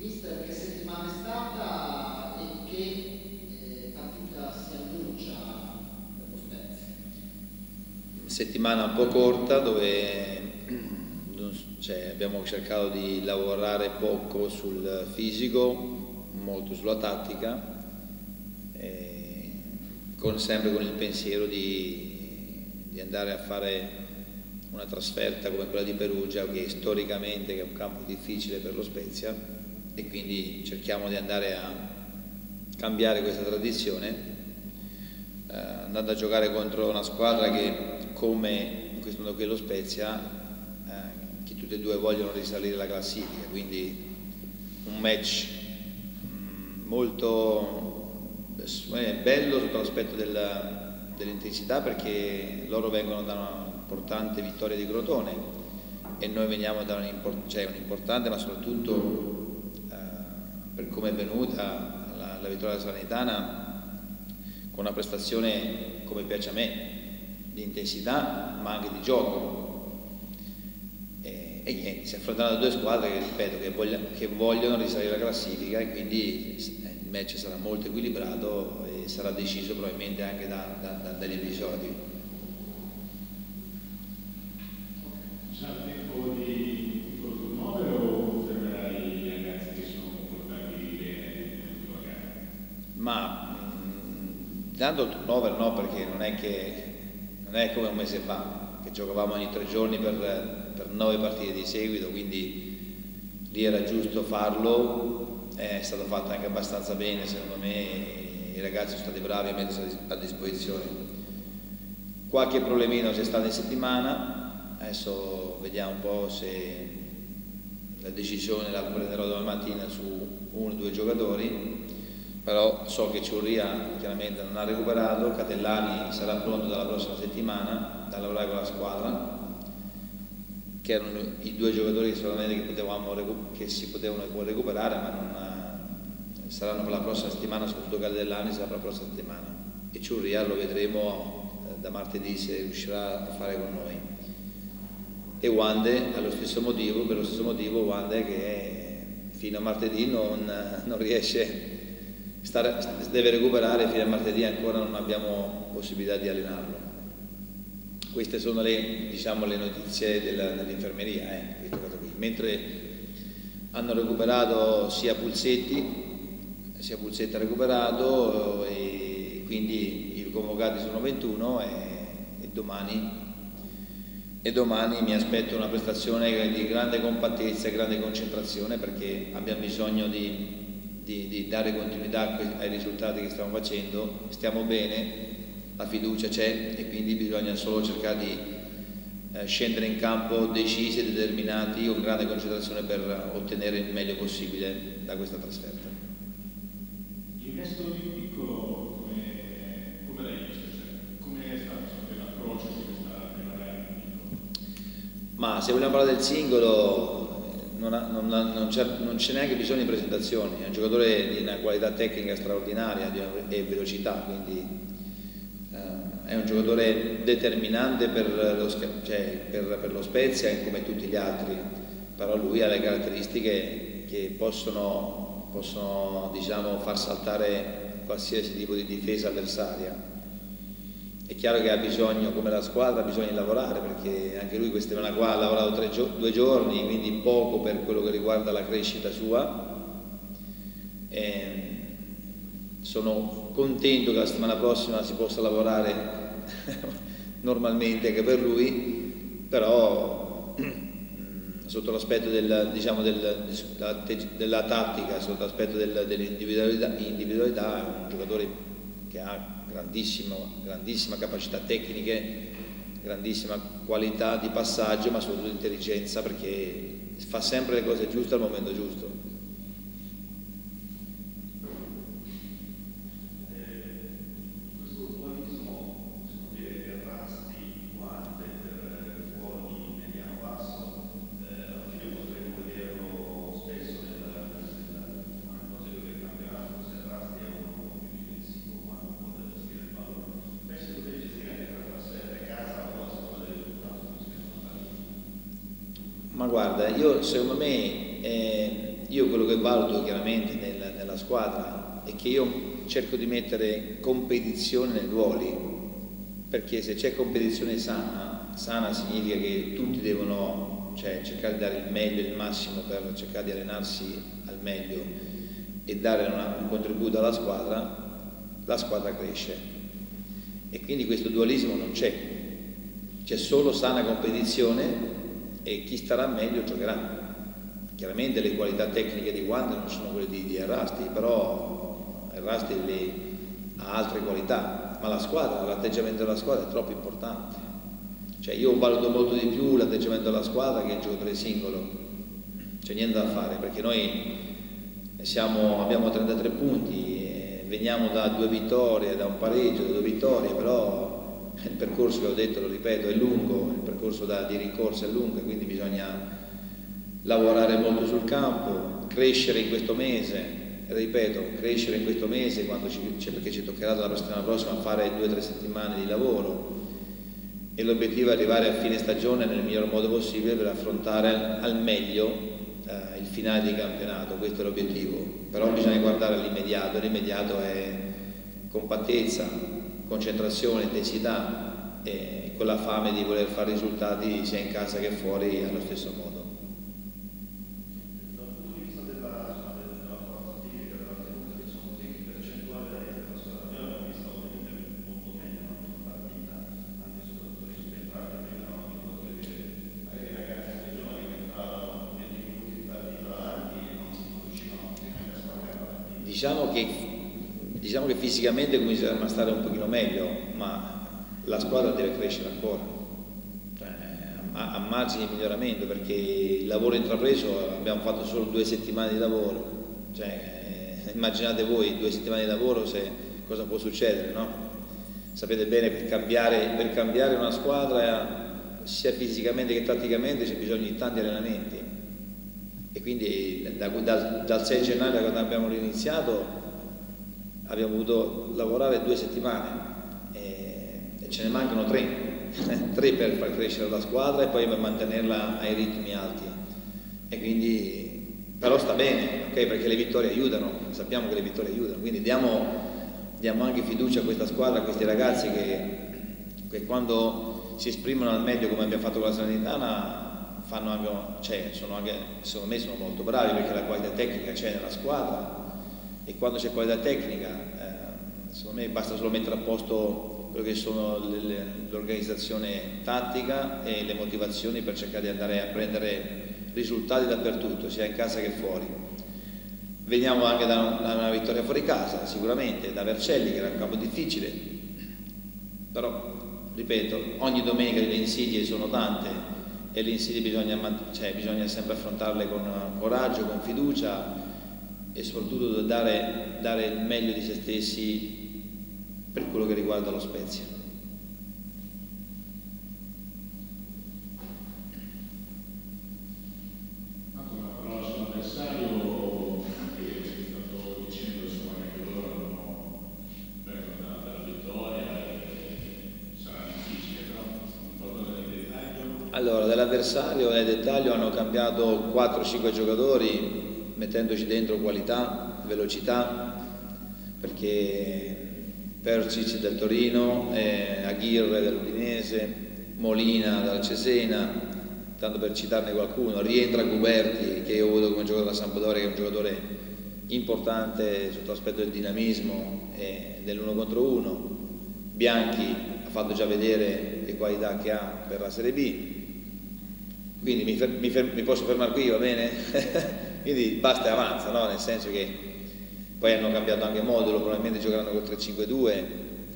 Vista che settimana è stata e che eh, partita si annuncia per lo Spezia? Settimana un po' corta dove cioè, abbiamo cercato di lavorare poco sul fisico, molto sulla tattica, eh, con, sempre con il pensiero di, di andare a fare una trasferta come quella di Perugia, che storicamente è un campo difficile per lo Spezia, e quindi cerchiamo di andare a cambiare questa tradizione, eh, andando a giocare contro una squadra che, come in questo modo qui lo Spezia, eh, che tutte e due vogliono risalire la classifica, quindi un match mh, mm, molto eh, bello sotto l'aspetto dell'intensità perché loro vengono da una importante vittoria di Crotone e noi veniamo da cioè un'importante ma soprattutto per come è venuta la, la vittoria Salernitana con una prestazione come piace a me di intensità ma anche di gioco. E, e niente, si affrontano due squadre che ripeto che, voglia, che vogliono risalire la classifica e quindi eh, il match sarà molto equilibrato e sarà deciso probabilmente anche da, da, da, dagli episodi Ma dando il turnover no, perché non è, che, non è come un mese fa, che giocavamo ogni tre giorni per, per nove partite di seguito, quindi lì era giusto farlo, è stato fatto anche abbastanza bene secondo me, i ragazzi sono stati bravi a mettersi a disposizione. Qualche problemino c'è stato in settimana, adesso vediamo un po' se la decisione la prenderò domani mattina su uno o due giocatori però so che Ciurria chiaramente non ha recuperato, Catellani sarà pronto dalla prossima settimana da lavorare con la squadra, che erano i due giocatori che, potevamo, che si potevano recuperare, ma non, eh, saranno per la prossima settimana, soprattutto Catellani sarà per la prossima settimana e Ciurria lo vedremo eh, da martedì se riuscirà a fare con noi. E Wande allo stesso motivo, per lo stesso motivo Wande che fino a martedì non, non riesce stare, deve recuperare fino a martedì ancora non abbiamo possibilità di allenarlo. Queste sono le, diciamo, le notizie dell'infermeria, eh, mentre hanno recuperato sia Pulsetti, sia Pulsetti ha recuperato e quindi i convocati sono 21 e, e, domani, e domani mi aspetto una prestazione di grande compattezza e grande concentrazione perché abbiamo bisogno di di, di dare continuità ai risultati che stiamo facendo, stiamo bene, la fiducia c'è e quindi bisogna solo cercare di eh, scendere in campo decisi e determinati con grande concentrazione per ottenere il meglio possibile da questa trasferta. Il resto di piccolo come, come l'hai visto? Cioè, come è stato l'approccio di questa primavera Ma se vogliamo parlare del singolo, non, ha, non, ha, non, c'è, non, c'è, neanche bisogno di presentazioni, è un giocatore di una qualità tecnica straordinaria e velocità, quindi eh, è un giocatore determinante per lo, cioè, per, per lo, Spezia come tutti gli altri, però lui ha le caratteristiche che possono, possono diciamo, far saltare qualsiasi tipo di difesa avversaria è chiaro che ha bisogno, come la squadra, di lavorare perché anche lui questa settimana qua ha lavorato gio due giorni, quindi poco per quello che riguarda la crescita sua. E sono contento che la settimana prossima si possa lavorare normalmente anche per lui, però sotto l'aspetto del, diciamo del, della tattica, sotto l'aspetto dell'individualità, è un giocatore che ha grandissima capacità tecniche, grandissima qualità di passaggio, ma soprattutto intelligenza perché fa sempre le cose giuste al momento giusto. Ma guarda, io secondo me eh, io quello che valuto chiaramente nel, nella squadra è che io cerco di mettere competizione nei ruoli, perché se c'è competizione sana, sana significa che tutti devono cioè, cercare di dare il meglio, il massimo per cercare di allenarsi al meglio e dare una, un contributo alla squadra, la squadra cresce. E quindi questo dualismo non c'è, c'è solo sana competizione e chi starà meglio giocherà. Chiaramente le qualità tecniche di Wander non sono quelle di, di Errasti, però Errasti ha altre qualità, ma la squadra, l'atteggiamento della squadra è troppo importante. Cioè io valuto molto di più l'atteggiamento della squadra che il giocatore singolo, c'è niente da fare perché noi siamo, abbiamo 33 punti, veniamo da due vittorie, da un pareggio, da due vittorie, però il percorso che ho detto, lo ripeto, è lungo, il percorso da, di rincorsa è lungo, quindi bisogna lavorare molto sul campo, crescere in questo mese, ripeto, crescere in questo mese ci, perché ci toccherà dalla settimana prossima fare due o tre settimane di lavoro e l'obiettivo è arrivare a fine stagione nel miglior modo possibile per affrontare al meglio eh, il finale di campionato, questo è l'obiettivo, però bisogna guardare all'immediato, l'immediato è compattezza, concentrazione, intensità e con la fame di voler fare risultati sia in casa che fuori allo stesso modo. Diciamo che diciamo che fisicamente cominciamo a stare un pochino meglio, ma la squadra deve crescere ancora, cioè, a, a margine di miglioramento, perché il lavoro intrapreso abbiamo fatto solo due settimane di lavoro, cioè, eh, immaginate voi due settimane di lavoro se, cosa può succedere, no? Sapete bene per cambiare, per cambiare una squadra sia fisicamente che tatticamente c'è bisogno di tanti allenamenti e quindi da, da, dal 6 gennaio da quando abbiamo iniziato abbiamo dovuto lavorare due settimane e, e ce ne mancano tre, tre per far crescere la squadra e poi per mantenerla ai ritmi alti. E quindi, però sta bene, okay? perché le vittorie aiutano, sappiamo che le vittorie aiutano, quindi diamo, diamo anche fiducia a questa squadra, a questi ragazzi che, che quando si esprimono al meglio come abbiamo fatto con la Salernitana fanno anche, cioè, sono anche, secondo me sono molto bravi perché la qualità tecnica c'è nella squadra e quando c'è qualità tecnica, eh, secondo me basta solo mettere a posto quello che sono l'organizzazione tattica e le motivazioni per cercare di andare a prendere risultati dappertutto, sia in casa che fuori. Veniamo anche da una, da una vittoria fuori casa, sicuramente, da Vercelli che era un campo difficile, però, ripeto, ogni domenica le insidie sono tante e le insidie bisogna, cioè, bisogna sempre affrontarle con coraggio, con fiducia e soprattutto dare, dare il meglio di se stessi per quello che riguarda lo Spezia. Allora, dell'avversario nel dettaglio hanno cambiato 4-5 giocatori mettendoci dentro qualità, velocità, perché Percic del Torino, eh, Aguirre dell'Udinese, Molina dal Cesena, tanto per citarne qualcuno, rientra Guberti che io ho avuto come giocatore da Sampdoria che è un giocatore importante sotto l'aspetto del dinamismo e dell'uno contro uno, Bianchi ha fatto già vedere le qualità che ha per la Serie B, quindi mi, mi, mi posso fermare qui, va bene? quindi basta e avanza, no? nel senso che poi hanno cambiato anche modulo, probabilmente giocheranno col 3-5-2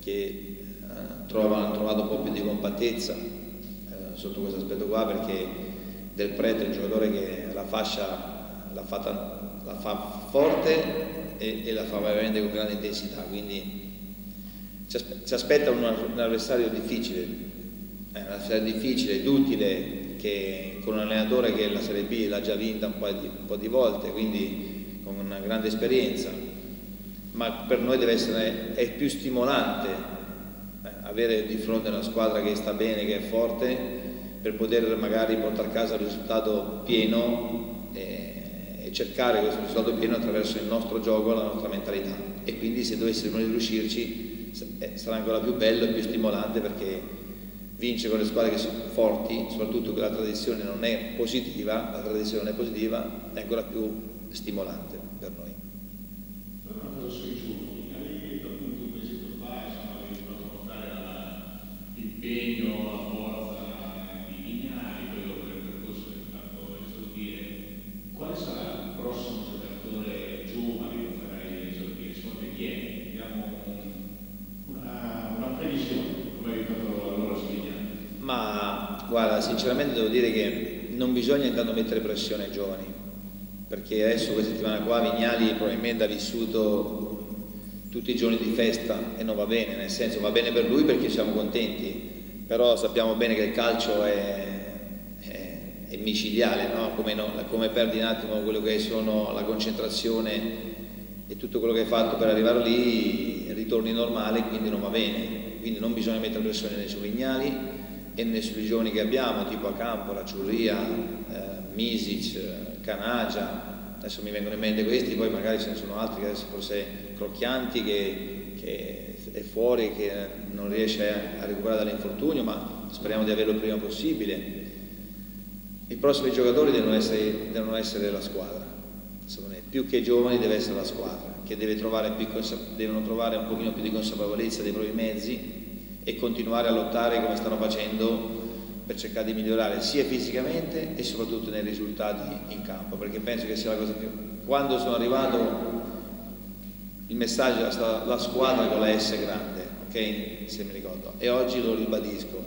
che eh, trovano, hanno trovato un po' più di compattezza eh, sotto questo aspetto qua perché Del Preto è un giocatore che la fascia la, fatta, la fa forte e, e, la fa veramente con grande intensità, quindi ci, aspe ci aspetta un, un, avversario difficile, eh, un avversario difficile, duttile, che con un allenatore che la Serie B l'ha già vinta un po, di, un po' di volte, quindi con una grande esperienza, ma per noi deve essere, è più stimolante eh, avere di fronte una squadra che sta bene, che è forte, per poter magari portare a casa il risultato pieno e, e e cercare questo risultato pieno attraverso il nostro gioco, la nostra mentalità. E quindi se dovessimo riuscirci eh, sarà ancora più bello e più stimolante perché vince con le squadre che sono forti, soprattutto che la tradizione non è positiva, la tradizione non è positiva, è ancora più stimolante per noi. Sinceramente devo dire che non bisogna intanto mettere pressione ai giovani perché adesso questa settimana qua Vignali probabilmente ha vissuto tutti i giorni di festa e non va bene, nel senso va bene per lui perché siamo contenti, però sappiamo bene che il calcio è, è, è micidiale, no? Come, no? come, perdi un attimo quello che sono la concentrazione e tutto quello che hai fatto per arrivare lì, ritorni normale, quindi non va bene, quindi non bisogna mettere pressione né su Vignali e sui giovani che abbiamo, tipo a campo, la Ciurria, eh, Misic, Canagia, adesso mi vengono in mente questi, poi magari ce ne sono altri che adesso forse Crocchianti che, che è fuori, che non riesce a recuperare dall'infortunio, ma speriamo di averlo il prima possibile. I prossimi giocatori devono essere, devono essere la squadra, me, più che i giovani deve essere la squadra, che deve trovare più, devono trovare un pochino più di consapevolezza dei propri mezzi e continuare a lottare come stanno facendo per cercare di migliorare sia fisicamente e soprattutto nei risultati in campo, perché penso che sia la cosa più... Quando sono arrivato il messaggio era stata la squadra con la S grande, ok? Se mi ricordo. E oggi lo ribadisco.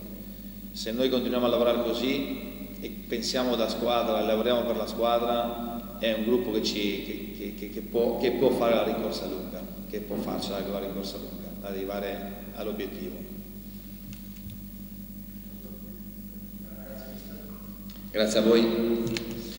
Se noi continuiamo a lavorare così e pensiamo da squadra, lavoriamo per la squadra, è un gruppo che, ci, che, che, che può, può, fare la rincorsa lunga, che può farcela con la rincorsa lunga, arrivare all'obiettivo. Grazie a voi.